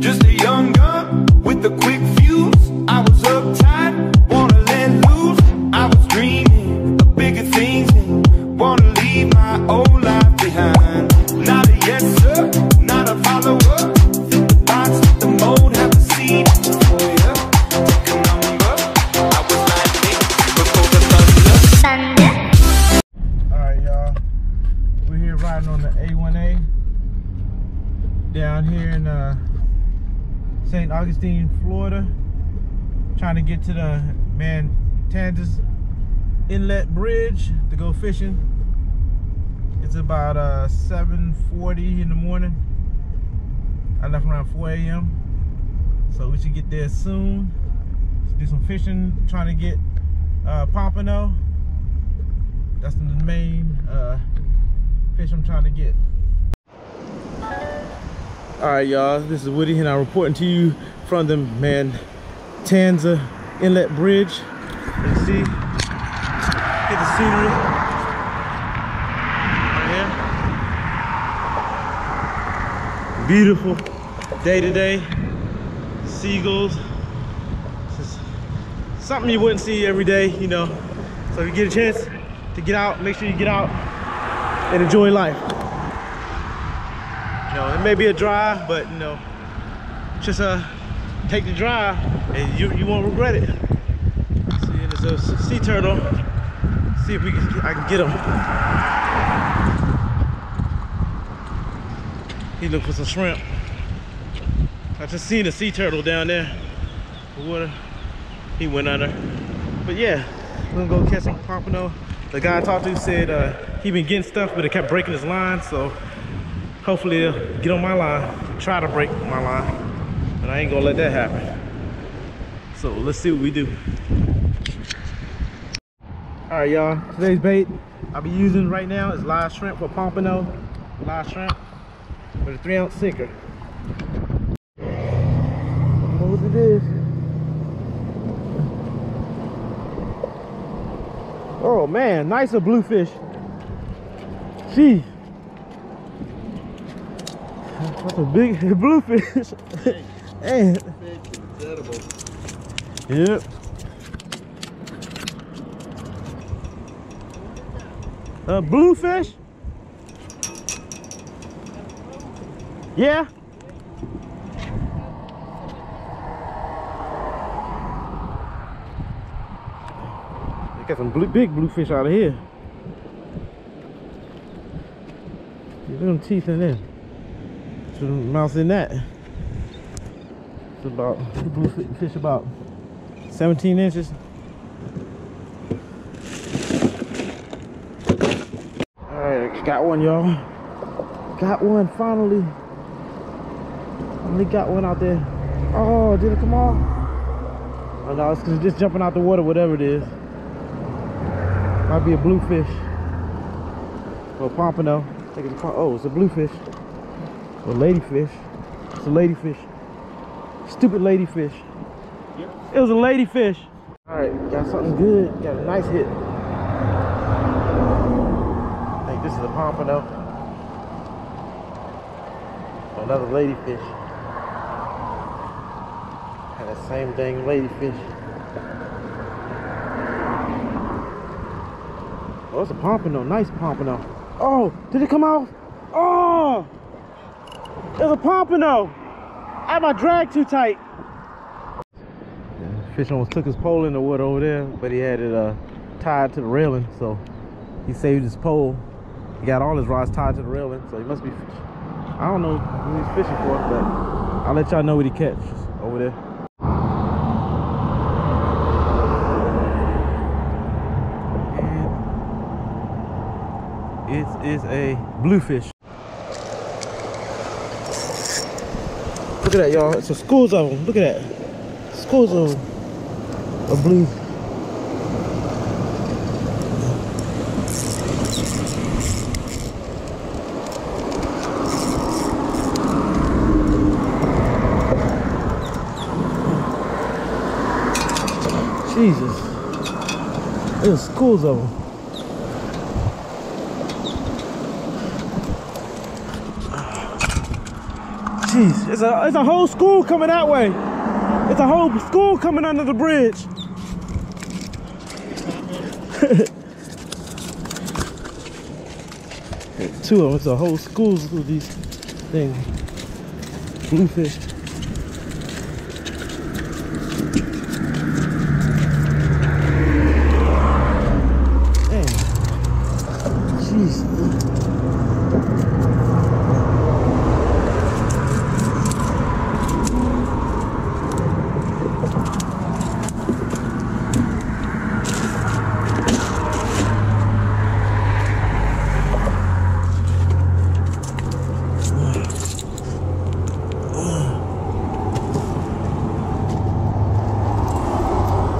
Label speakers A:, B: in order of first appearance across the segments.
A: Just a young gun with a quick
B: Trying to get to the man Matanzas Inlet Bridge to go fishing. It's about uh, 7.40 in the morning. I left around 4 a.m. So we should get there soon. Do some fishing, trying to get uh, pompano. That's the main uh, fish I'm trying to get. All right, y'all. This is Woody, and I'm reporting to you from the Matanza Inlet Bridge. You see, get the scenery right here. Beautiful day today. Seagulls. Just something you wouldn't see every day, you know. So if you get a chance to get out, make sure you get out and enjoy life. You know, it may be a drive, but you know, just uh, take the drive and you, you won't regret it. See, there's a sea turtle. See if we can, I can get him. He looking for some shrimp. I just seen a sea turtle down there. The water. He went under. But yeah, we're gonna go catch some pompano. The guy I talked to said uh, he been getting stuff, but it kept breaking his line. So hopefully he'll get on my line, try to break my line. And I ain't gonna let that happen. So let's see what we do. All right, y'all, today's bait I'll be using right now is live shrimp for pompano. Live shrimp with a three ounce sinker. What it is. Oh man, nice nicer bluefish. Gee. That's a big bluefish. and Yep. A bluefish? Yeah. They got some blue, big bluefish out of here. At them teeth in there. Some mouth in that. It's about the bluefish about 17 inches. Alright, got one y'all. Got one finally. Finally got one out there. Oh, did it come off? Oh no, it's just jumping out the water, whatever it is. Might be a bluefish. Or a pompano. Oh, it's a bluefish. Or ladyfish. It's a ladyfish. Stupid ladyfish. It was a ladyfish. Alright, got something good. Got a nice hit. I think this is a pompano. Another ladyfish. Had that same dang ladyfish. Oh, it's a pompano. Nice pompano. Oh, did it come out? Oh! There's a pompano! I had my drag too tight. Fish almost took his pole in the water over there, but he had it uh, tied to the railing, so he saved his pole. He got all his rods tied to the railing, so he must be. I don't know who he's fishing for, but I'll let y'all know what he catches over there. It is a bluefish. Look at that, y'all. It's a schools of them. Look at that. Schools of them. A blue. Jesus. There's schools of them. Jeez, it's a it's a whole school coming that way. It's a whole school coming under the bridge. Two of them. It's a whole school of these things. Bluefish. Damn. Jeez.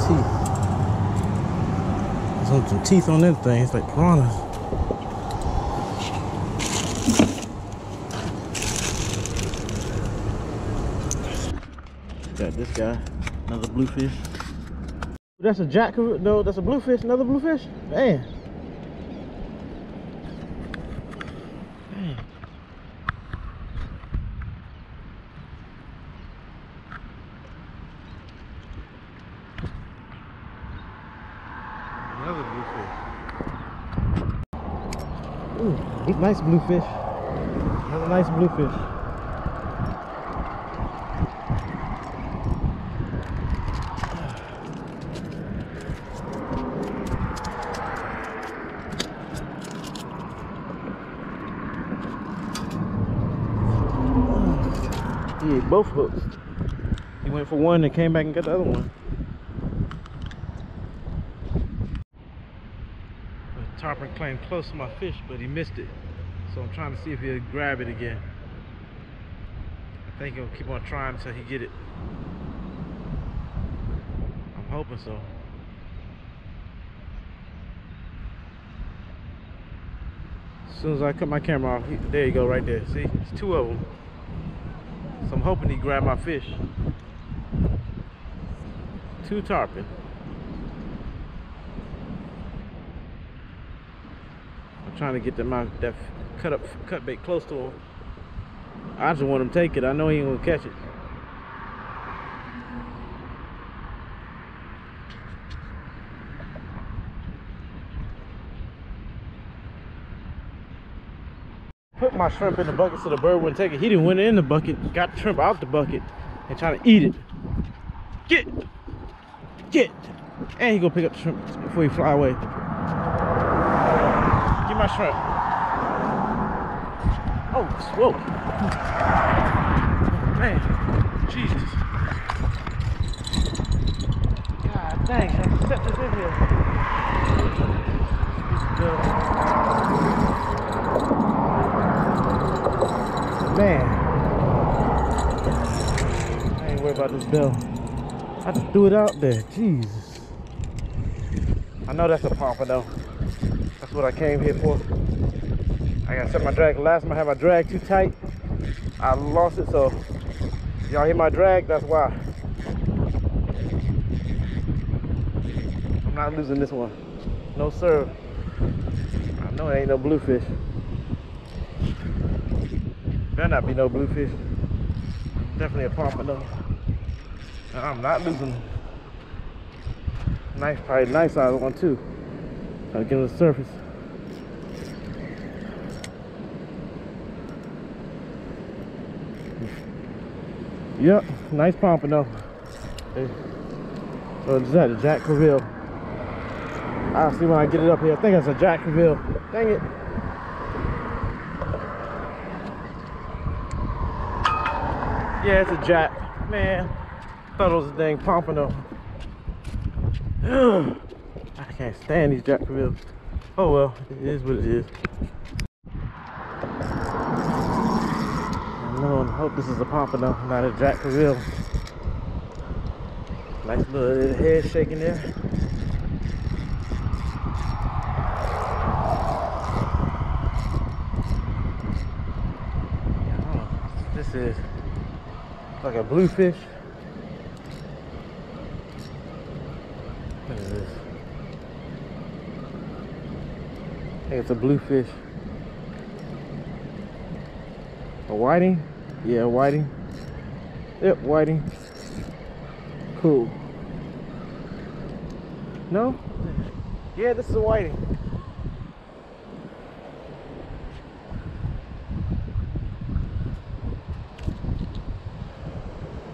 B: Teeth. There's some teeth on that thing. It's like piranhas. Got this guy, another bluefish. That's a jack. No, that's a bluefish. Another bluefish. Man. Another bluefish. Nice bluefish. Another nice bluefish. He ate both hooks. He went for one and came back and got the other one. Tarpon claimed close to my fish, but he missed it. So I'm trying to see if he'll grab it again. I think he'll keep on trying until he get it. I'm hoping so. As soon as I cut my camera off, he, there you go, right there. See, it's two of them. So I'm hoping he grab my fish. Two tarpon. I'm trying to get them out that cut up cut bait close to him. I just want him to take it. I know he ain't gonna catch it. Put my shrimp in the bucket so the bird wouldn't take it. He didn't went in the bucket, got the shrimp out the bucket, and trying to eat it. Get, get, and he gonna pick up the shrimp before he fly away. Get my shrimp. Oh, whoa. Oh, man, Jesus. God dang, I set this in here. Man. I ain't worried about this bill. I just threw it out there. Jesus. I know that's a pompano. That's what I came here for. I gotta set my drag. Last time I had my drag too tight. I lost it, so y'all hear my drag, that's why. I'm not losing this one. No sir. I know it ain't no bluefish. Better not be no bluefish. Definitely a pompano. I'm not losing. Nice, probably nice size one too. Gotta get on the surface. Yep, nice pompano. Hey. So is that a Jack Crevalle? I'll see when I get it up here. I think it's a Jack Crevalle. Dang it. Yeah, it's a Jack. Man, thought it was a dang pompano. I can't stand these Jack Crevalles. Oh well, it is what it is. I know, hope this is a pompano, not a Jack Crevalle. Nice little head shaking there. This is like a bluefish. What is this? I think it's a bluefish. A whiting? Yeah, whiting. Yep, whiting. Cool. No? Yeah, this is a whiting.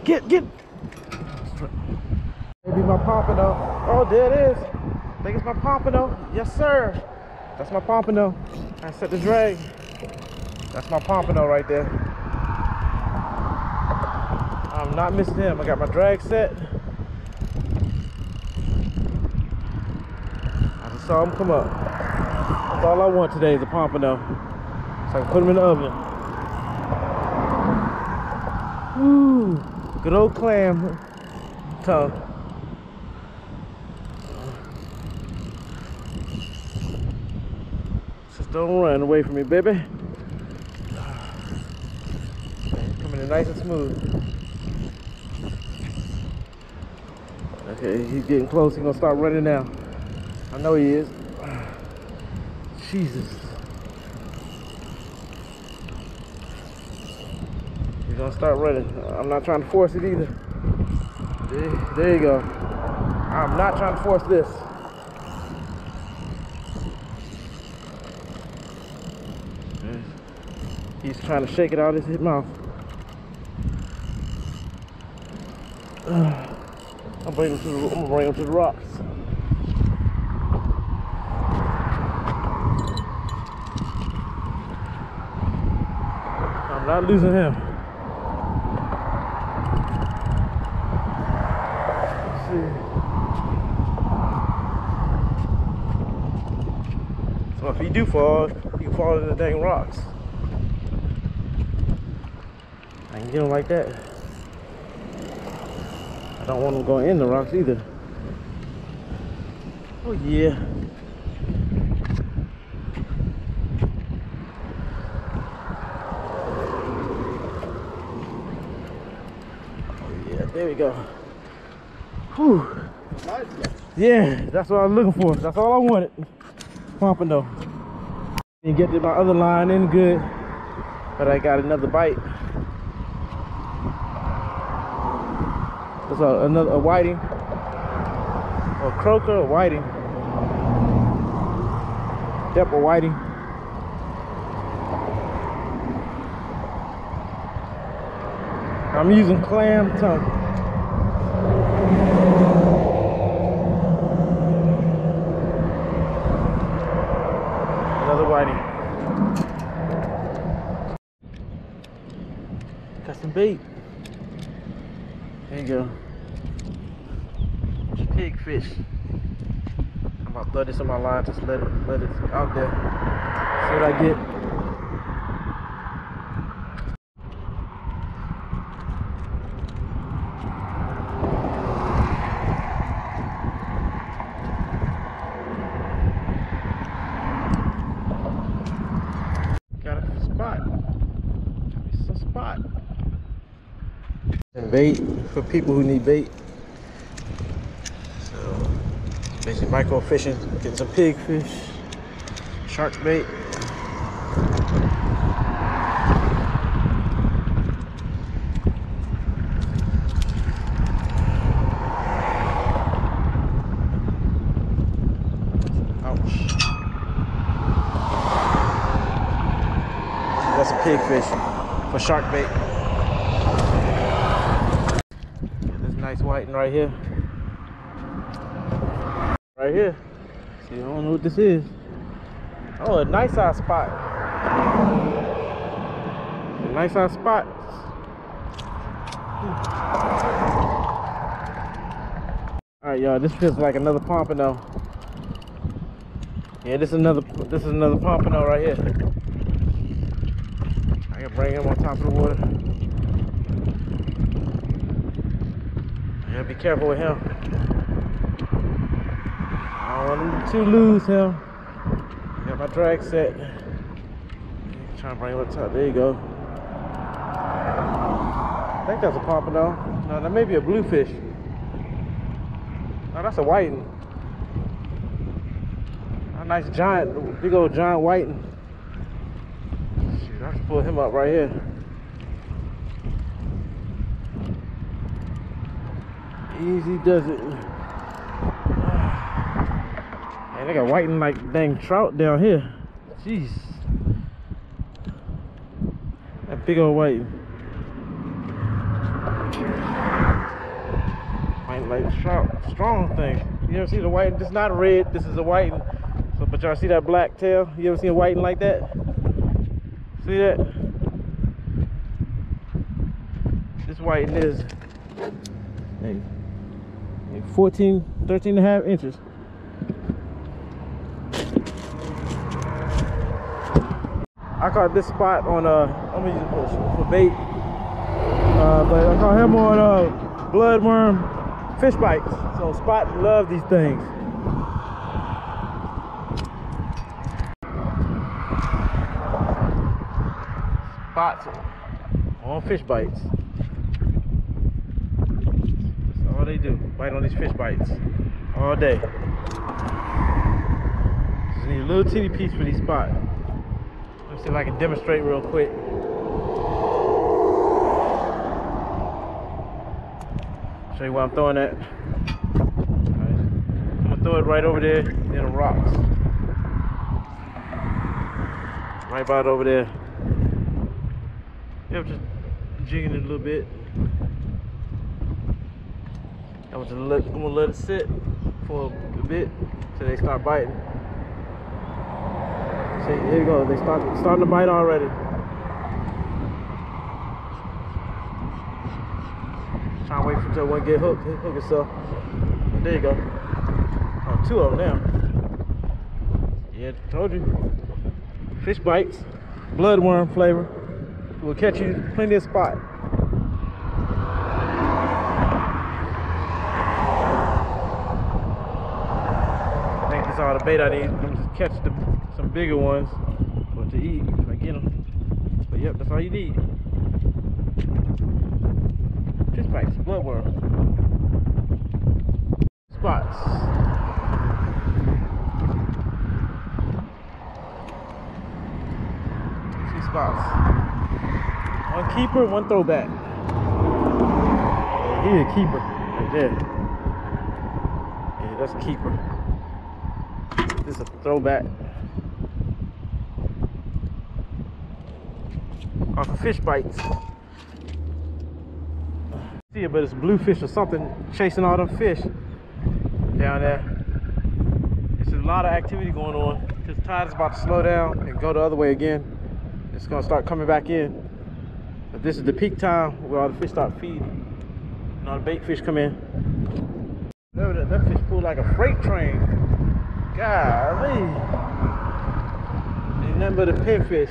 B: Get, get. Maybe my pompano. Oh, there it is. I think it's my pompano. Yes, sir. That's my pompano. I set the drag. That's my pompano right there. Not missing him. I got my drag set. I just saw him come up. That's all I want today is a pompano. So I can put him in the oven. Woo! Good old clam tongue. Just don't run away from me, baby. Coming in nice and smooth. Okay, he's getting close. He's gonna start running now. I know he is. Jesus. He's gonna start running. I'm not trying to force it either. There, there you go. I'm not trying to force this. He's trying to shake it out of his mouth. I'm to the I'm gonna bring him to the rocks. I'm not losing him. Let's see. So if he do fall, can fall in the dang rocks. I can get him like that. I don't want him going in the rocks either. Oh yeah. Oh yeah, there we go. Whew. Yeah, that's what I was looking for. That's all I wanted. Pumping though. And get to my other line in good. But I got another bite. That's a, another a whiting. Or croaker a whiting. Yep, a whiting. I'm using clam tongue. Another whiting. Got some bait. There you go. Pigfish. I'm about to throw this on my line, just let it let it out there. See what I get. Got a spot. It's for people who need bait. So basically micro fishing, getting some pig fish, shark bait. Ouch. That's a pig fish for shark bait. Yeah, whiting right here. Right here. See, I don't know what this is. Oh, a nice size spot. A nice size spot. All right, y'all. This feels like another pompano. Yeah, this is another. This is another pompano right here. I can bring him on top of the water. Gotta be careful with him. I don't want him to lose him. Got my drag set. Trying to bring him up top. There you go. I think that's a pompano. No, that may be a bluefish. No, that's a whiting. A nice giant, big old giant whiting. Shoot, I can pull him up right here. Easy does it. Hey, they got whiting like dang trout down here. Jeez. That big old white. White like trout. Strong thing. You ever see the white? This is not red. This is a white. So, but y'all see that black tail? You ever seen a whiting like that? See that? This whiting is hey, hey, 14, 13 and a half inches. I caught this spot on uh I'm gonna use it for, for bait. Uh, but I caught him on uh bloodworm fish bites. So Spot love these things. Spots on fish bites. That's Bite on these fish bites all day. Just need a little teeny piece for these spots. Let me see if I can demonstrate real quick. Show you where I'm throwing that. Alright. I'm gonna throw it right over there in the rocks. Right about over there. Yep, just jigging it a little bit. I'm gonna let, I'm gonna let it sit for a bit till they start biting. See, here you go. They start starting to bite already. Trying to wait for until one get hooked, hook itself. There you go. Oh, two of them now. Yeah, told you. Fish bites, bloodworm flavor. Will catch you plenty of spot. All bait I need. I'm just catch the, some bigger ones for to eat if I get them. But yep, that's all you need. Fish bites, bloodworm. Spots. Spots. One keeper, one throwback. He a keeper right there. Yeah, that's keeper. This is a throwback. Off of fish bites. See it, but it's bluefish or something chasing all them fish down there. There's a lot of activity going on the tide is about to slow down and go the other way again. It's gonna start coming back in. But this is the peak time where all the fish start feeding. And all the bait fish come in. That, that fish pulled like a freight train. Golly. But a pinfish.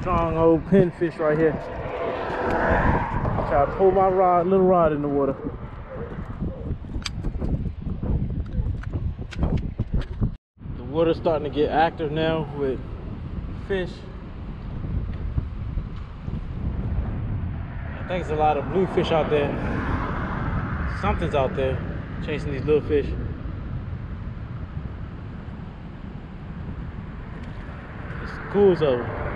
B: Strong old pinfish right here. Try to pull my rod, little rod in the water. The water's starting to get active now with fish. I think there's a lot of bluefish out there. Something's out there chasing these little fish. It's cool though.